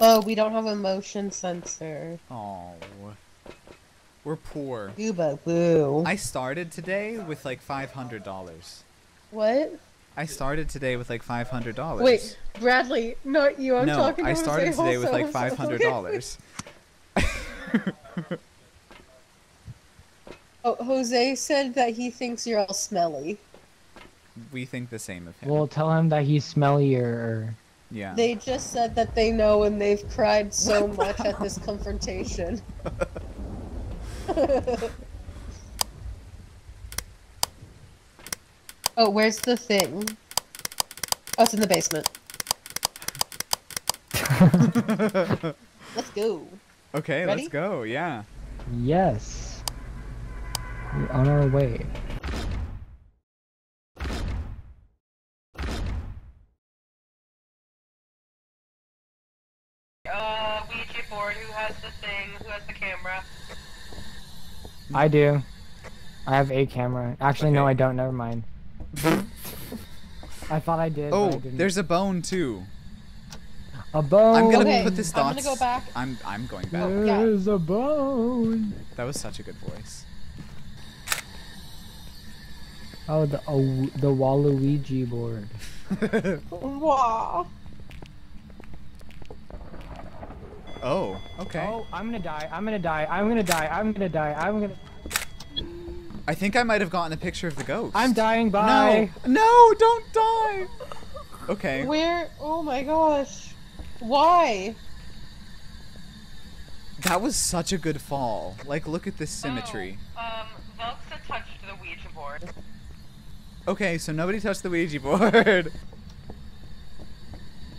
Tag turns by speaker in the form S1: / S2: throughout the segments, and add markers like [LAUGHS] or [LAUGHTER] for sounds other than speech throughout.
S1: Oh, we don't have a motion sensor.
S2: Oh. We're poor.
S1: Gooba boo.
S2: I started today with like $500.
S1: What?
S2: I started today with like $500.
S1: Wait, Bradley, not you. I'm
S2: no,
S1: talking to
S2: I started
S1: Jose
S2: today with like five hundred dollars. [LAUGHS] [LAUGHS]
S1: Oh, Jose said that he thinks you're all smelly.
S2: we think the same of him.
S3: Well, tell him that he's smellier.
S2: Yeah.
S1: They just said that they know and they've cried so much at this confrontation. [LAUGHS] oh, where's the thing? Oh, it's in the basement. [LAUGHS] Let's go.
S2: okay,
S1: Ready?
S2: let's go. Yeah.
S3: Yes. We're on our way.
S4: Uh, Ouija board, who has the thing, who has the camera?
S3: I do. I have a camera. Actually, no, I don't. Never mind. [LAUGHS] I thought I did. but oh, I
S2: Oh,
S3: didn't.
S2: there's a bone too.
S3: a bone.
S2: I'm gonna
S1: Okay,
S2: put this
S1: I'm gonna go back.
S2: I'm I'm going back.
S1: yeah.
S3: There's a bone.
S2: That was such a good voice.
S3: Oh, the oh, the Waluigi board. [LAUGHS]
S1: Wow.
S2: Oh, okay.
S3: Oh, I'm gonna die. I'm gonna die. I'm gonna die. I'm gonna die. I'm gonna.
S2: I think I might have gotten a picture of the ghost.
S3: I'm dying. Bye.
S2: No, no, don't die. Okay.
S1: Where? Oh my gosh. Why?
S2: That was such a good fall. Like, look at this symmetry.
S4: Oh, um, Velksa touched the Ouija board.
S2: Okay, so nobody touched the Ouija board. [LAUGHS]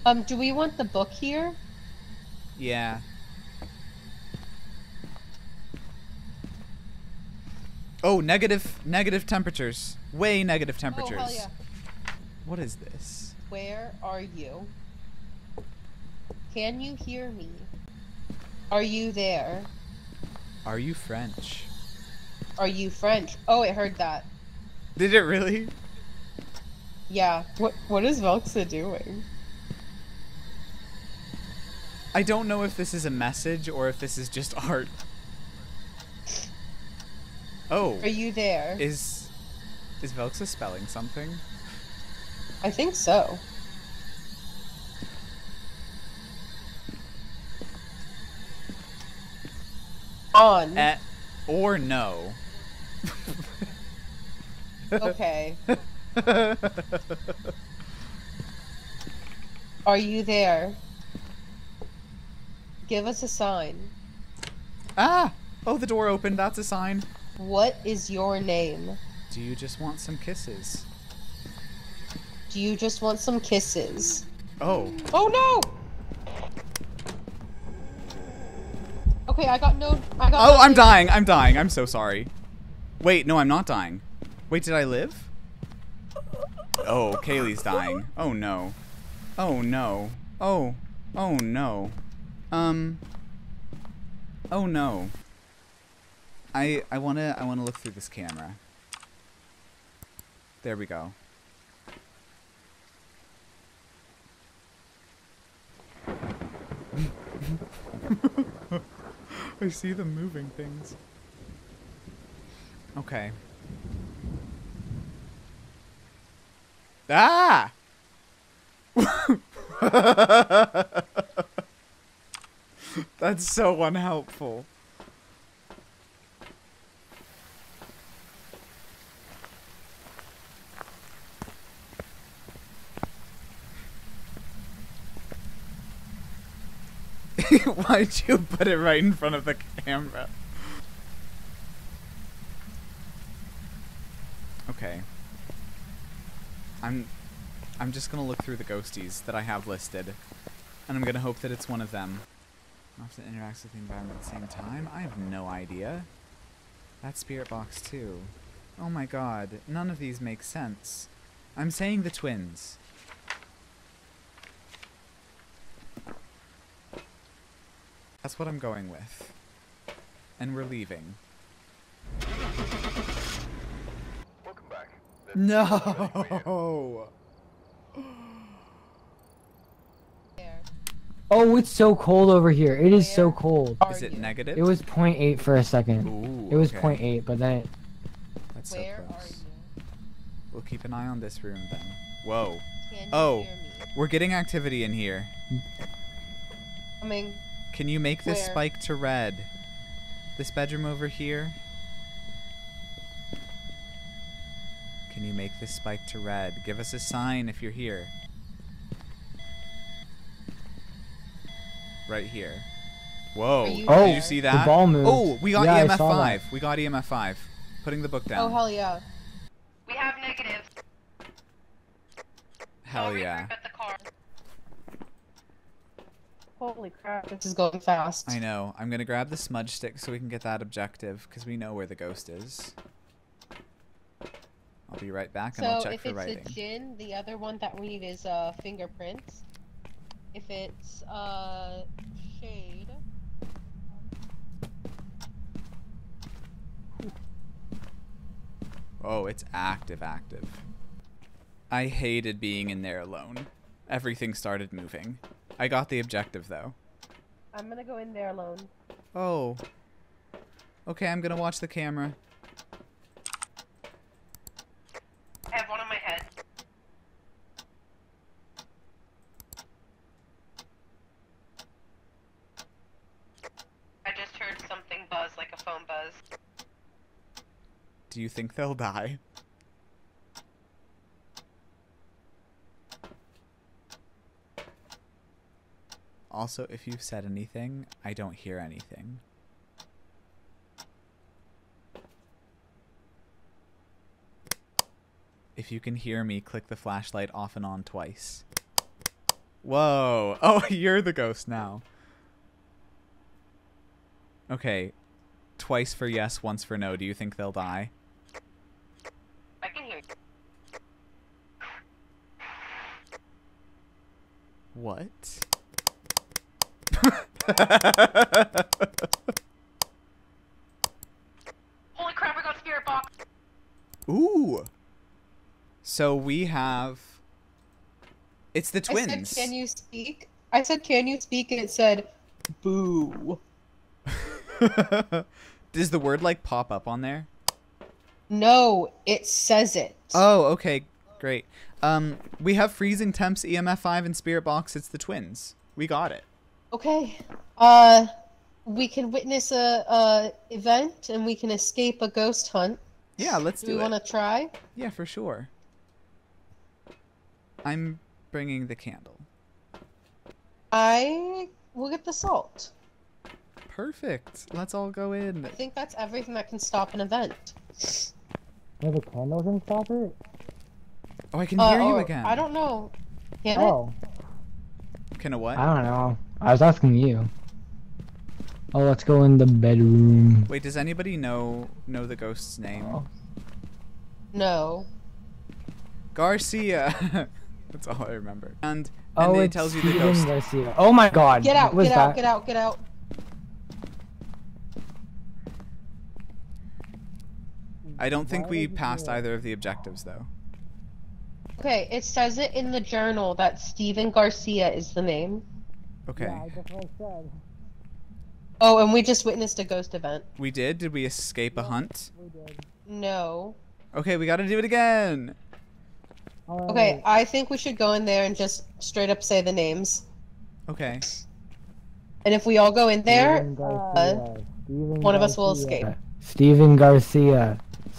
S1: Um, do we want the book here?
S2: Yeah. Oh, negative, negative temperatures. Way negative temperatures.
S1: Oh, hell yeah.
S2: What is this?
S1: Where are you? Can you hear me? Are you there?
S2: Are you French?
S1: Are you French? Oh, it heard that.
S2: Did it really?
S1: Yeah. What What is Velksa doing?
S2: I don't know if this is a message or if this is just [LAUGHS] art. Oh,
S1: Are you there?
S2: is is Velksa spelling something?
S1: I think so. On.
S2: Eh, or no?
S1: Okay. [LAUGHS] Are you there? Give us a sign.
S2: ah! Oh, the door opened. That's a sign.
S1: What is your name?
S2: Do you just want some kisses?
S1: Do you just want some kisses?
S2: Oh,
S1: Oh no! Okay, I got no. I got.
S2: oh, I'm
S1: nothing.
S2: dying. I'm dying. I'm so sorry. Wait, no, I'm not dying. Wait, did I live? Oh, Kaylee's dying. Oh no. Oh no. Oh. Oh no. Um. Oh no. I I wanna I wanna look through this camera. There we go. [LAUGHS] I see them moving things. Okay. Ah! [LAUGHS] That's so unhelpful. [LAUGHS] Why'd you put it right in front of the camera? Okay. I'm I'm just gonna look through the ghosties that I have listed. And I'm gonna hope that it's one of them. Often interacts with the environment at the same time? I have no idea. That spirit box too. Oh my god, none of these make sense. I'm saying the twins. That's what I'm going with. And we're leaving.
S5: Welcome back.
S2: No. [LAUGHS]
S1: There.
S3: Oh, it's so cold over here. It oh, is so cold.
S2: Is it negative?
S3: It was 0.8 for a second.
S2: Ooh,
S3: It was
S2: okay.
S3: 0.8, but then it.
S2: That's so
S1: Where are
S2: close.
S1: you?
S2: We'll keep an eye on this room then. Whoa.
S1: Can you
S2: Oh.
S1: hear me?
S2: We're getting activity in here.
S1: Coming.
S2: Can you make this
S1: Where?
S2: spike to red? This bedroom over here? Can you make this spike to red? Give us a sign if you're here. Right here. Whoa.
S1: You
S3: Oh,
S2: Did you see that?
S3: the
S2: that?
S3: ball moved.
S2: Oh, we got
S3: Yeah,
S2: EMF
S3: saw that.
S2: 5. We got EMF 5. Putting the book down.
S1: Oh hell yeah.
S4: We have negatives.
S2: Hell yeah.
S4: regroup At the car.
S1: Holy crap. This is going fast.
S2: I know. I'm gonna grab the smudge stick so we can get that objective because we know where the ghost is. I'll be right back and I'll check for writing.
S1: So
S2: check
S1: if it's
S2: writing.
S1: a Jinn, the other one that we need is uh fingerprints. If it's uh shade.
S2: Oh, it's active, active. I hated being in there alone. Everything started moving. I got the objective though.
S1: I'm gonna go in there alone.
S2: Oh. Okay, I'm gonna watch the camera.
S4: I have one on my head. I just heard something buzz like a phone buzz.
S2: Do you think they'll die? Also, if you've said anything, I don't hear anything. If you can hear me, click the flashlight off and on twice. Whoa. [LAUGHS] Oh, you're the ghost now. Okay. Twice for yes, once for no. Do you think they'll die?
S4: I can hear you.
S2: What? [LAUGHS]
S4: Holy crap, I got spirit box!
S2: Ooh. So we have. It's the
S1: I
S2: twins.
S1: said, can you speak? I said, can you speak? And it said, boo. [LAUGHS]
S2: Does the word like pop up on there?
S1: No, it says it.
S2: Oh, okay, great. Um, we have freezing temps, EMF five, and spirit box. It's the twins. We got it.
S1: Okay. Uh, we can witness a, a event and we can escape a ghost hunt.
S2: Yeah, let's
S1: Do it.
S2: do
S1: we
S2: it.
S1: want to try?
S2: Yeah, for sure. I'm bringing the candle.
S1: I will get the salt.
S2: Perfect. Let's all go in.
S1: I think that's everything that can stop an event.
S3: Yeah, the candle can stop it?
S2: Oh, I can
S1: Uh,
S2: hear you
S1: oh,
S2: again.
S1: I don't know. Can it?
S3: Oh,
S2: Can a what?
S3: I don't know. I was asking you. Oh, let's go in the bedroom.
S2: Wait, does anybody know know the ghost's name?
S3: Oh.
S1: No.
S2: Garcia. [LAUGHS] That's all I remember. And and
S3: Oh,
S2: then it tells you the ghost.
S3: Garcia. Oh my god.
S1: Get out,
S3: what was
S1: get out,
S3: that?
S1: get out, get out.
S2: I don't think
S3: Why
S2: we passed either of the objectives though.
S1: Okay, it says it in the journal that Steven Garcia is the name.
S2: Okay.
S3: Yeah, that's what I said.
S1: Oh, and we just witnessed a ghost event.
S2: We did? Did we escape a hunt?
S3: We did.
S1: No.
S2: Okay, we gotta do it again.
S3: Alright.
S1: Okay, I think we should go in there and just straight up say the names.
S2: Okay.
S1: And if we all go in there,
S3: Steven Garcia. Uh, Steven
S1: one of us will escape.
S3: Steven Garcia.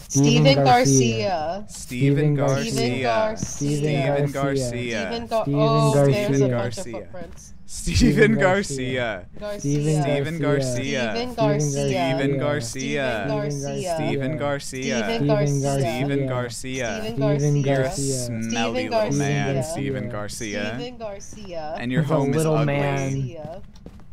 S1: Steven Garcia.
S2: Steven Garcia.
S1: Steven Garcia.
S2: Steven Garcia.
S1: Steven oh, there's a
S3: Garcia.
S1: bunch of
S2: Garcia.
S1: footprints.
S2: Steven
S3: Garcia.
S2: Garcia.
S1: Garcia.
S2: Steven Garcia.
S1: Steven Garcia.
S2: Steven Garcia.
S1: Steven Garcia.
S2: Steven Garcia.
S1: Steven
S2: Garcia.
S1: Steven
S3: Steven
S2: You're a
S1: Garcia.
S2: smelly
S1: Steven
S2: little man,
S1: Garcia.
S2: Steven Garcia.
S1: Steven Garcia.
S2: And your
S3: He's a
S2: home is
S3: little
S2: ugly.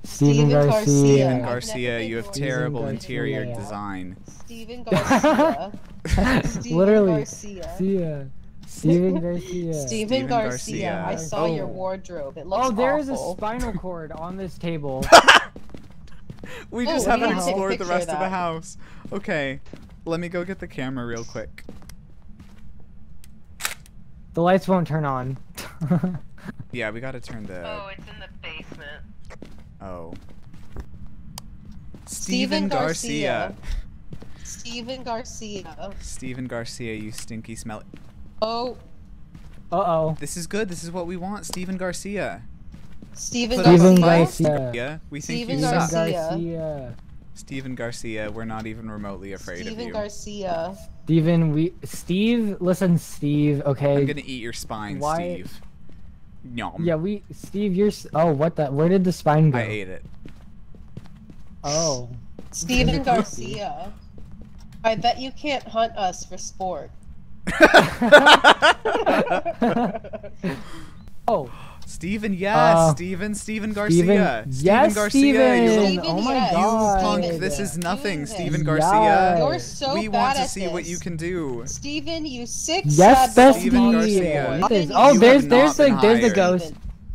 S3: Man.
S1: Garcia.
S3: Steven
S1: Steven
S3: Garcia.
S1: Garcia.
S2: Steven Garcia, you have terrible
S3: Garcia.
S2: interior design.
S1: Steven [LAUGHS] Garcia. [LAUGHS] Steven
S3: Literally.
S1: Garcia.
S3: Garcia. Steven Garcia. [LAUGHS]
S1: Steven
S2: Steven
S1: Garcia.
S2: Garcia.
S1: I saw
S3: Oh.
S1: your wardrobe. It oh, looks
S3: Oh, there's a spinal cord on this table.
S2: We
S1: Oh,
S2: just
S1: we
S2: haven't
S1: need to take a
S2: explored the rest
S1: of
S2: of the house. Okay. Let me go get the camera real quick.
S3: the lights won't turn on.
S2: Yeah, we gotta turn the.
S4: Oh, it's in the basement.
S2: Oh.
S1: Steven
S2: Steven Garcia.
S1: Garcia. Steven Garcia.
S2: Steven Garcia, you stinky smell.
S1: Oh,
S3: Uh oh.
S2: This is good. This is what we want. Steven Garcia.
S1: Steven
S2: Put up a
S3: Steven
S1: Garcia.
S2: fight.
S3: Garcia.
S2: Yeah, we think
S1: Steven
S2: you suck.
S1: Garcia.
S3: Garcia.
S2: Steven Garcia, we're not even remotely afraid of
S1: Steven
S2: you.
S1: Garcia.
S3: Steven, we Steve, listen, Steve. Okay.
S2: I'm gonna eat your spine,
S3: Why-
S2: Steve. Yum.
S3: Yeah, we Steve, you're. Oh, what the? Where did the spine go?
S2: I ate it.
S3: Oh.
S1: Steven Garcia. I bet you can't hunt us for sport. [LAUGHS] [LAUGHS]
S3: oh.
S2: Steven, yes,
S3: Uh,
S2: Steven, Steven
S3: Steven.
S2: Garcia. Steven
S3: Yes,
S2: Garcia,
S3: Steven.
S2: you little
S1: Steven,
S3: oh my
S1: yes.
S2: you punk. This is nothing,
S1: Steven.
S2: Steven
S3: Yeah.
S2: Garcia.
S1: You're so
S2: we
S1: bad
S2: want to
S1: at
S2: see what you can do.
S1: Steven, you sick
S3: Yes,
S1: sad
S3: Steven
S1: son of a
S2: Garcia.
S1: bitch.
S3: What is-
S1: Steven,
S3: Oh,
S2: You
S3: there's there's
S2: not
S3: the there's the ghost.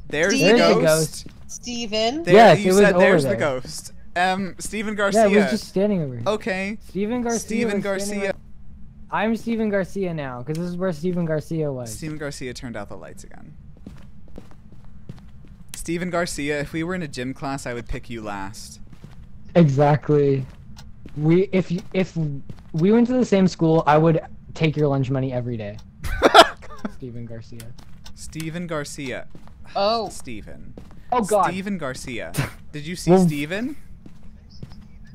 S2: There's the
S1: Steven.
S3: The
S2: ghost.
S1: Steven.
S2: There,
S3: Yes,
S2: you
S3: it was
S2: said
S3: over
S2: there's the ghost. Um, Steven
S3: Yeah,
S2: Garcia.
S3: it was just standing over. here.
S2: Okay.
S3: Steven Garcia.
S2: Steven Garcia.
S3: right- I'm Steven Garcia now, because this is where Steven Garcia was.
S2: Steven Garcia turned out the lights again. Steven Garcia, if we were in a gym class, I would pick you last.
S3: Exactly. We if you, if we went to the same school, I would take your lunch money every day. [LAUGHS] Steven Garcia.
S2: Steven Garcia.
S1: Oh,
S2: Steven.
S3: Oh God.
S2: Steven Garcia. [LAUGHS] Did you see
S3: Well-
S2: Steven?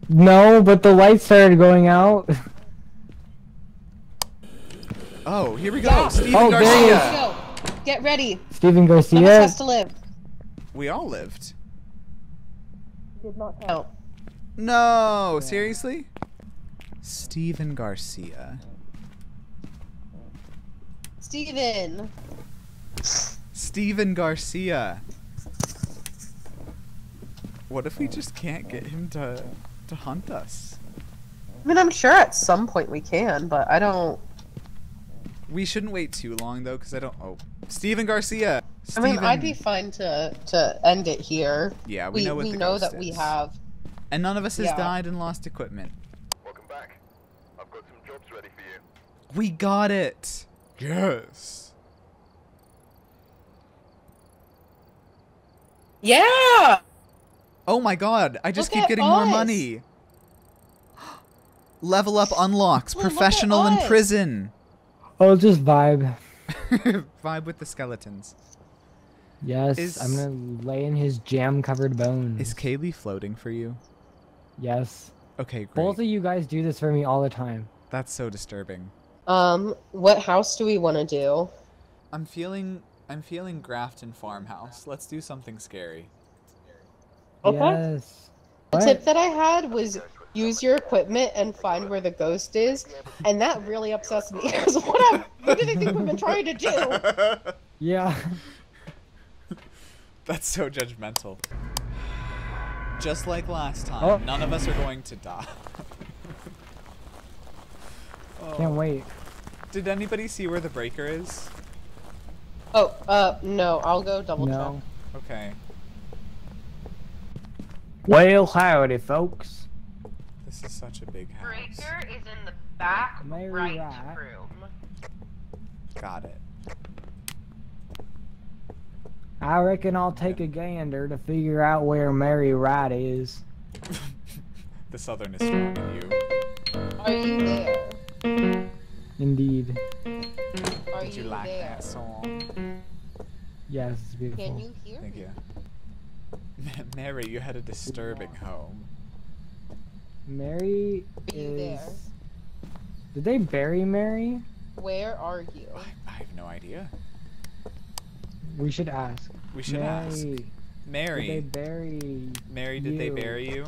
S3: No, but the lights started going out.
S2: Oh, here we go.
S1: Yeah.
S2: Steven
S3: Oh, there he
S2: Garcia.
S3: is.
S1: go. Get ready.
S3: Steven
S1: One of us
S3: Garcia.
S1: has to live.
S2: We all lived.
S1: Did not oh. count.
S2: No, seriously? Steven Garcia.
S1: Steven.
S2: Steven Garcia. What if we just can't get him to to hunt us?
S1: I mean, I'm sure at some point we can, but I don't.
S2: We shouldn't wait too long though, because I don't. Oh, Steven Garcia.
S1: I mean, I'd be fine to to end it here.
S2: Yeah, we,
S1: We
S2: know what
S1: we
S2: the
S1: know
S2: ghost
S1: that we have.
S2: and none of us has
S1: Yeah.
S2: died and lost equipment.
S5: Welcome back. I've got some jobs ready for you.
S2: We got it. Yes.
S1: Yeah.
S2: Oh my god, I just
S1: Look
S2: keep
S1: at
S2: getting more money. [GASPS] Level up unlocks.
S1: Well,
S2: Professional in prison.
S3: Oh, just vibe. [LAUGHS]
S2: Vibe with the skeletons.
S3: Yes,
S2: Is-
S3: I'm gonna lay in his jam-covered bones.
S2: Is Kaylee floating for you?
S3: yes.
S2: Okay, great.
S3: Both of you guys do this for me all the time.
S2: That's so disturbing.
S1: Um, what house do we want to do?
S2: I'm feeling I'm feeling Grafton farmhouse. Let's do something scary.
S1: Okay.
S3: Yes.
S1: The
S3: What?
S1: tip that I had was use your equipment and find where the ghost is, and that really upsets me [LAUGHS] because what, I- what do they think we've been trying to do? [LAUGHS]
S3: Yeah. [LAUGHS]
S2: That's so judgmental. Just like last time,
S3: Oh.
S2: none of us are going to die. [LAUGHS] Oh.
S3: Can't wait.
S2: Did anybody see where the breaker is?
S1: Oh, uh, no, I'll go double check.
S3: No.
S2: Okay.
S3: Well, howdy, folks.
S2: This is such a big house.
S4: Breaker is in the back
S3: Mary
S4: right
S3: Rat.
S4: room.
S2: Got it.
S3: I reckon I'll take a gander to figure out where Mary Wright is. [LAUGHS]
S2: The southern is strong in you.
S1: Are you there?
S3: Indeed.
S1: Are
S2: Did
S1: you,
S2: you like
S1: there?
S2: that song?
S3: Yes, it's beautiful.
S1: Can you hear
S2: Thank
S1: me?
S2: you. [LAUGHS] Mary, you had a disturbing home.
S3: Mary
S1: Are you
S3: is.
S1: there?
S3: Did they bury Mary?
S1: Where are you?
S2: I, I have no idea.
S3: We should ask.
S2: We should
S3: Mary,
S2: ask.
S3: Did they bury
S2: Mary, did they bury you?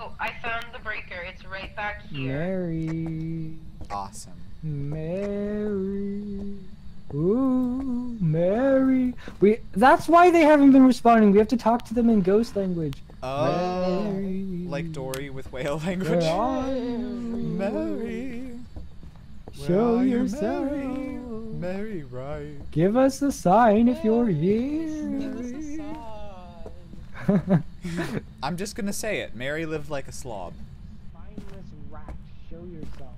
S4: Oh, I found the breaker. It's right back here.
S3: Mary?
S2: Awesome.
S3: Mary. Ooh, Mary. We. That's why they haven't been responding. We have to talk to them in ghost language.
S2: Oh,
S3: Mary.
S2: like Dory with whale language.
S3: Where are you?
S2: Mary, where
S3: Show
S2: are you,
S3: yourself.
S2: Mary, Mary, right?
S3: Give us a sign if you're
S1: Give us a
S3: here.
S1: sign. [LAUGHS]
S2: I'm just gonna say it. Mary lived like a slob.
S3: Spineless rat, show yourself.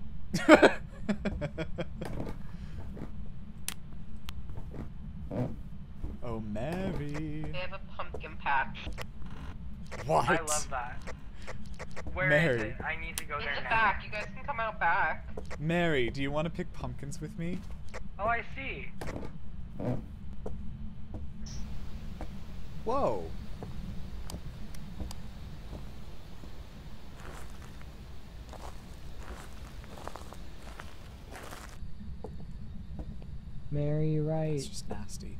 S3: [LAUGHS]
S2: oh, Mary.
S4: They have a pumpkin patch.
S2: What?
S6: I love that. Where is
S2: Mary.
S6: it? I need to go
S4: In
S6: there
S4: the
S6: now.
S4: back. You guys can come out back.
S2: Mary, do you want to pick pumpkins with me?
S6: Oh, I see.
S2: Whoa.
S3: Mary right.
S2: It's just nasty.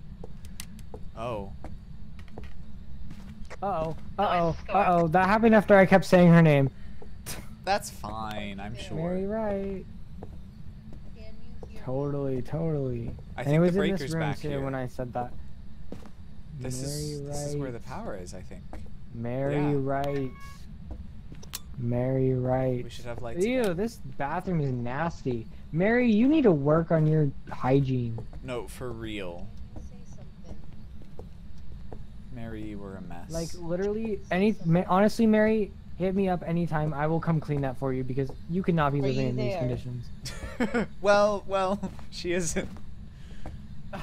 S2: Oh.
S3: Uh oh. Uh-oh.
S4: go
S3: Uh oh. That happened after I kept saying her name.
S2: That's fine, I'm sure.
S3: Mary Wright.
S1: Can you hear
S3: Totally, totally.
S2: I
S3: and
S2: think
S3: it was
S2: the
S3: in
S2: breaker's
S3: this room
S2: back
S3: too
S2: here.
S3: when I said that.
S2: This
S3: Mary
S2: is
S3: Wright.
S2: this is where the power is, I think.
S3: Mary
S2: Yeah.
S3: Wright. Mary Wright.
S2: We should have lights.
S3: Ew,
S2: again.
S3: this bathroom is nasty. Mary, you need to work on your hygiene.
S2: No, for real.
S1: Say something.
S2: Mary, you were a mess.
S3: Like literally, any honestly, Mary, hit me up anytime. I will come clean that for you because you cannot be
S1: Are
S3: living
S1: you
S3: in these conditions. [LAUGHS]
S2: well, well, she isn't. [LAUGHS]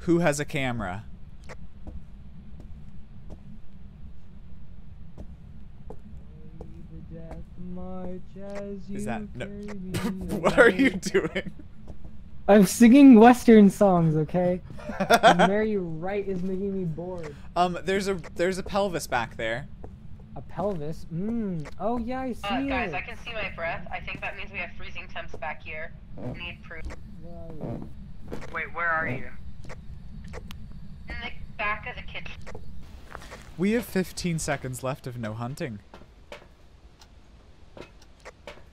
S2: Who has a camera?
S3: The death march as
S2: Is that no? [LAUGHS] what are you doing?
S3: I'm singing Western songs, okay? [LAUGHS] And Mary Wright is making me bored.
S2: um, there's a there's a pelvis back there.
S3: A pelvis. Mmm. Oh yeah, I see
S4: Uh, guys,
S3: it.
S4: I can see my breath. I think that means we have freezing temps back here. Need proof.
S3: Where?
S6: Wait, where are you?
S4: In the back of the kitchen.
S2: We have 15 seconds left of no hunting.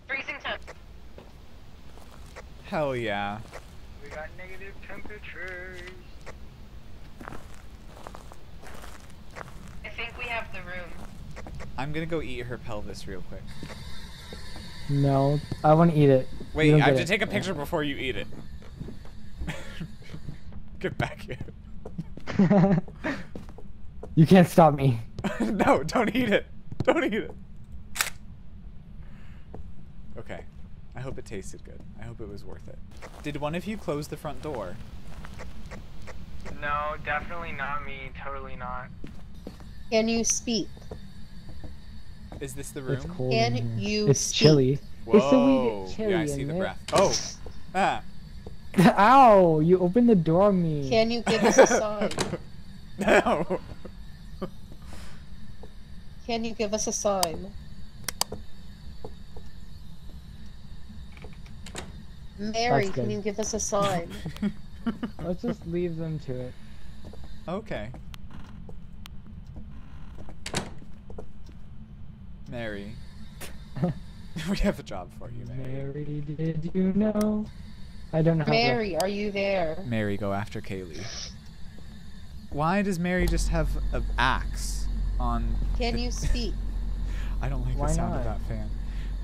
S4: Freezing temps.
S2: Hell yeah.
S6: We got negative temperatures.
S4: I think we have the room.
S2: I'm gonna go eat her pelvis real quick.
S3: No, I want to eat it.
S2: Wait, I have to
S3: it.
S2: take a picture before you eat it. [LAUGHS] Get back here. [LAUGHS]
S3: you can't stop me. [LAUGHS]
S2: no, don't eat it. Don't eat it. Okay. I hope it tasted good. I hope it was worth it. Did one of you close the front door?
S6: No, definitely not me. Totally not.
S1: Can you speak?
S2: Is this the room?
S3: It's cold.
S1: Can
S3: in here.
S1: you
S3: It's
S1: speak?
S3: chilly.
S2: Whoa.
S3: It's a wee bit chilly
S2: yeah, I see
S3: in
S2: the
S3: there.
S2: breath. Oh. Ah. [LAUGHS]
S3: Ow! You opened the door on me.
S1: Can you give us a [LAUGHS] sign?
S2: no.
S1: Can you give us a sign? Mary, can you give us a sign? [LAUGHS]
S3: Let's just leave them to it.
S2: okay. Mary. [LAUGHS] we have a job for you, Mary.
S3: Mary, did you know? I don't know. how to-
S1: Mary, are you there?
S2: Mary, go after Kaylee. Why does Mary just have an axe on?
S1: Can
S2: the-
S1: you [LAUGHS] speak?
S2: I don't like
S3: Why
S2: the sound of that fan.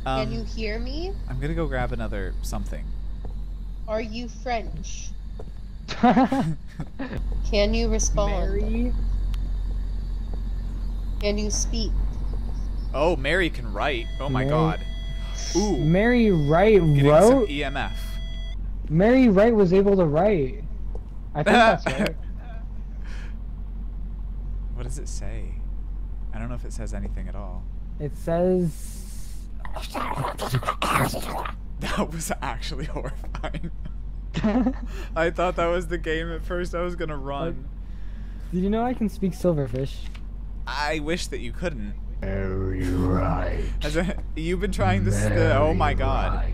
S1: Can
S2: Um,
S1: you hear me?
S2: I'm gonna go grab another something.
S1: Are you French? [LAUGHS] Can you respond?
S3: Mary.
S1: Can you speak?
S2: oh, Mary can write. Oh my
S3: Mary-
S2: god. Ooh.
S3: Mary Wright
S2: getting some
S3: wrote.
S2: EMF.
S3: Mary Wright was able to write. I think that's [LAUGHS] right.
S2: what does it say? I don't know if it says anything at all.
S3: It says.
S2: That was actually [LAUGHS] horrifying. I thought that was the game at first. I was gonna run.
S3: Did you know I can speak Silverfish?
S2: I wish that you couldn't.
S3: Oh, Mary Wright.
S2: Has it, you've been trying this. The, oh my god.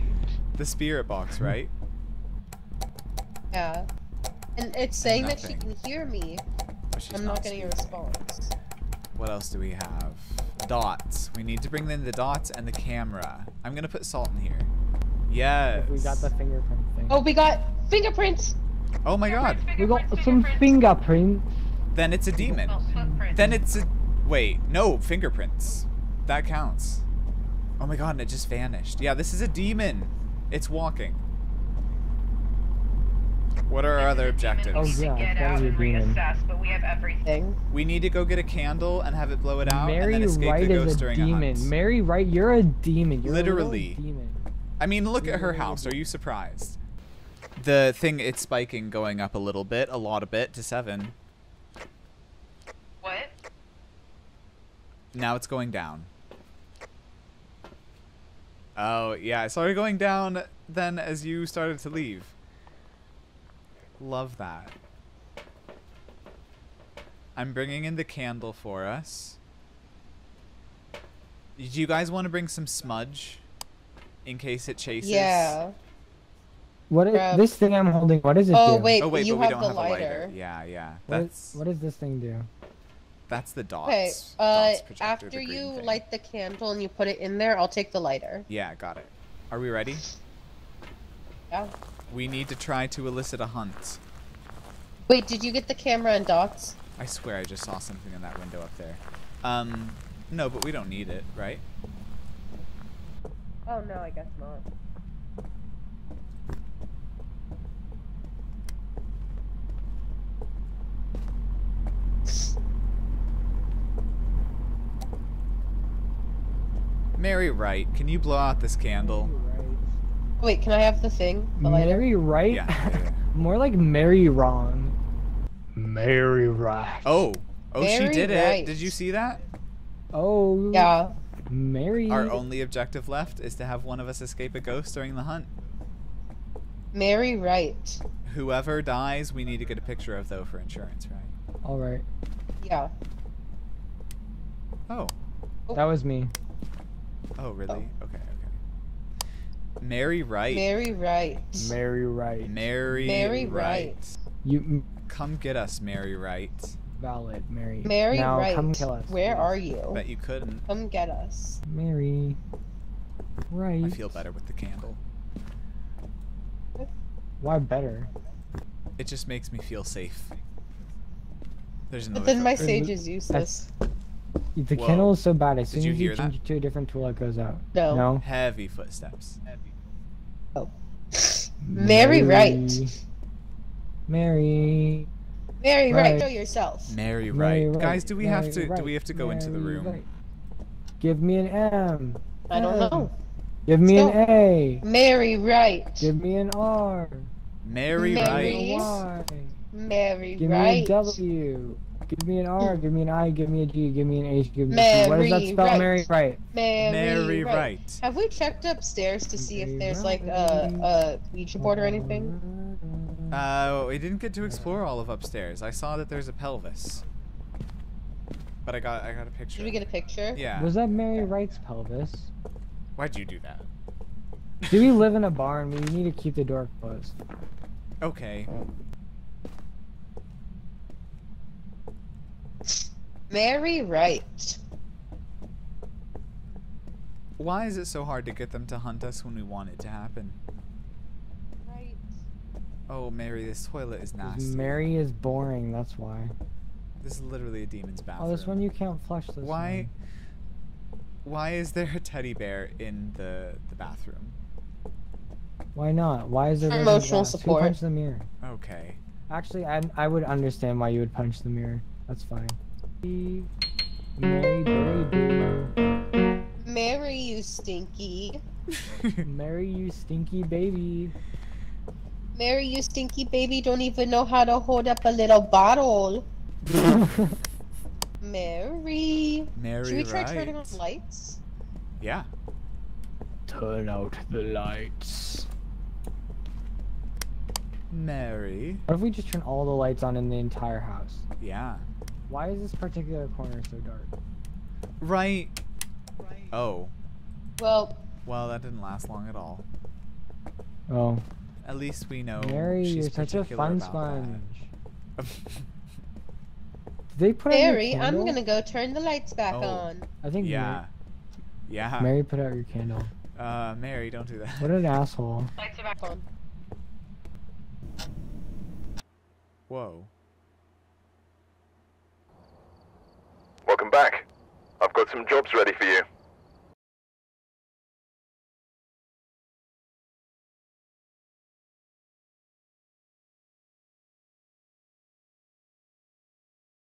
S2: The spirit box, hmm. right?
S1: Yeah. And it's saying that she can hear me.
S2: But she's
S1: I'm not getting a response.
S2: What else do we have? Dots. We need to bring in the dots and the camera. I'm gonna put salt in here. Yes.
S3: We got the fingerprint thing.
S1: Oh, we got fingerprints!
S2: Oh my god.
S3: we got some fingerprints.
S2: Then it's a demon.
S4: Oh.
S2: Then it's a. Wait, no, fingerprints. That counts. Oh my god, and it just vanished. Yeah, this is a demon. It's walking. What are our other objectives?
S3: Oh,
S4: We need
S3: yeah,
S4: to get out and reassess, but we have everything.
S2: We need to go get a candle and have it blow it out, and
S3: Mary
S2: then escape
S3: Wright
S2: the
S3: is a
S2: during a
S3: demon.
S2: hunt.
S3: Mary Wright, you're a demon. You're a
S2: Literally.
S3: demon.
S2: I mean, look at her house. Are you surprised? The thing it's spiking, going up a little bit, a lot of bit to seven.
S4: What?
S2: Now it's going down. Oh yeah, it started going down then as you started to leave. Love that. I'm bringing in the candle for us. Do you guys want to bring some smudge in case it chases?
S1: Yeah.
S3: What is
S1: Grab-
S3: this thing I'm holding? What is does it
S1: Oh
S3: do?
S1: wait,
S2: Oh wait,
S1: you
S2: but we
S1: have
S2: don't
S1: the
S2: have a
S1: lighter.
S2: lighter. Yeah, yeah.
S3: What,
S2: That's
S3: what does this thing do?
S2: that's the dots.
S1: Okay, uh,
S2: dots
S1: after you
S2: thing.
S1: light the candle and you put it in there, I'll take the lighter.
S2: Yeah, got it. Are we ready?
S1: Yeah.
S2: We need to try to elicit a hunt.
S1: Wait, did you get the camera and dots?
S2: I swear I just saw something in that window up there. Um, no, but we don't need it, right?
S1: Oh no, I guess not.
S2: Mary Wright, can you blow out this candle?
S1: Wait, can I have the thing? The lighter?
S3: Mary Wright?
S2: Yeah. yeah, [LAUGHS] yeah.
S3: More like Mary wrong. Mary right.
S2: Oh, oh, she did
S1: right.
S2: it. Did you see that?
S3: Oh.
S1: Yeah.
S3: Mary.
S2: Our only objective left is to have one of us escape a ghost during the hunt.
S1: Mary Wright.
S2: Whoever dies, we need to get a picture of though for insurance, right?
S3: All right.
S1: Yeah.
S2: Oh,
S3: That was me.
S2: oh, really? Oh. Okay, okay. Mary Wright.
S1: Mary Wright.
S3: Mary Wright.
S2: Mary,
S1: Mary
S2: Wright.
S1: Wright.
S3: You
S2: Come get us, Mary Wright.
S3: Valid, Mary.
S1: Mary
S3: now
S1: Wright.
S3: come kill us.
S1: Where
S3: please.
S1: are you?
S2: Bet you couldn't.
S1: Come get us.
S3: Mary. Right.
S2: I feel better with the candle.
S3: Why better?
S2: It just makes me feel safe. There's another.
S1: But then my sage is useless.
S3: The
S2: Whoa.
S3: candle is so bad. As
S2: Did
S3: soon
S2: you
S3: as you change
S2: that?
S3: it to a different tool, it goes out.
S1: No.
S3: No.
S2: Heavy footsteps.
S1: Oh, Mary Wright.
S3: Mary.
S1: Mary Wright,
S3: Right.
S1: show yourself.
S2: Mary
S3: Mary
S2: Wright. Guys, do we have
S3: Mary
S2: to? Do we have to go into the room?
S3: Wright. Give me an M.
S1: I don't
S3: M.
S1: know.
S3: Give me
S1: Let's
S3: an A.
S1: Mary Wright.
S3: Give me an R.
S2: Mary,
S1: Mary.
S3: Give
S2: Wright.
S3: me a Y.
S1: Mary
S3: Give me a
S1: Wright.
S3: Give me an R. Give me an I. Give me a G. Give me an H. Give me a C. What does that spell?
S1: Wright.
S3: Mary Wright.
S1: Mary,
S2: Mary
S1: Wright.
S2: Wright.
S1: Have we checked upstairs to see if
S3: Mary
S1: there's like a, a Ouija board or anything?
S2: Uh, we didn't get to explore all of upstairs. I saw that there's a pelvis. But I got I got a picture.
S1: Did we get a picture?
S2: Yeah.
S3: Was that Mary Wright's pelvis?
S2: Why'd you do that?
S3: Do we live in a barn? We need to keep the door closed.
S2: Okay.
S1: Mary Wright.
S2: Why is it so hard to get them to hunt us when we want it to happen?
S1: Right.
S2: Oh, Mary, this toilet is nasty.
S3: Mary is boring. That's why.
S2: This is literally a demon's bathroom.
S3: Oh, this one you can't flush. This
S2: Why?
S3: one.
S2: Why is there a teddy bear in the the bathroom?
S3: Why not? Why is there
S1: For
S3: broken
S1: emotional
S3: glass? Who
S1: support.
S3: punched the mirror?
S2: Okay.
S3: Actually, I I would understand why you would punch the mirror. That's fine. Mary baby,
S1: Mary, you stinky.
S3: Mary you stinky baby.
S1: Mary, you stinky baby, don't even know how to hold up a little bottle. Mary. [LAUGHS]
S2: Mary
S1: Should we try
S2: Wright.
S1: turning on lights?
S2: Yeah.
S3: Turn out the lights.
S2: Mary.
S3: What if we just turn all the lights on in the entire house?
S2: Yeah.
S3: Why is this particular corner so dark?
S2: Right. Oh.
S1: Well,
S2: Well, that didn't last long at all.
S3: Oh,
S2: At least we know
S3: Mary,
S2: she's
S3: you're such a fun sponge. [LAUGHS] Did they put
S1: Mary, I'm gonna go turn the lights back
S2: Oh.
S1: on.
S3: I think
S2: yeah. Yeah.
S3: Mary, Mary put out your candle.
S2: Uh, Mary, don't do that.
S3: What an asshole.
S1: Lights are back on.
S2: Whoa.
S5: Welcome back. I've got some jobs ready for you.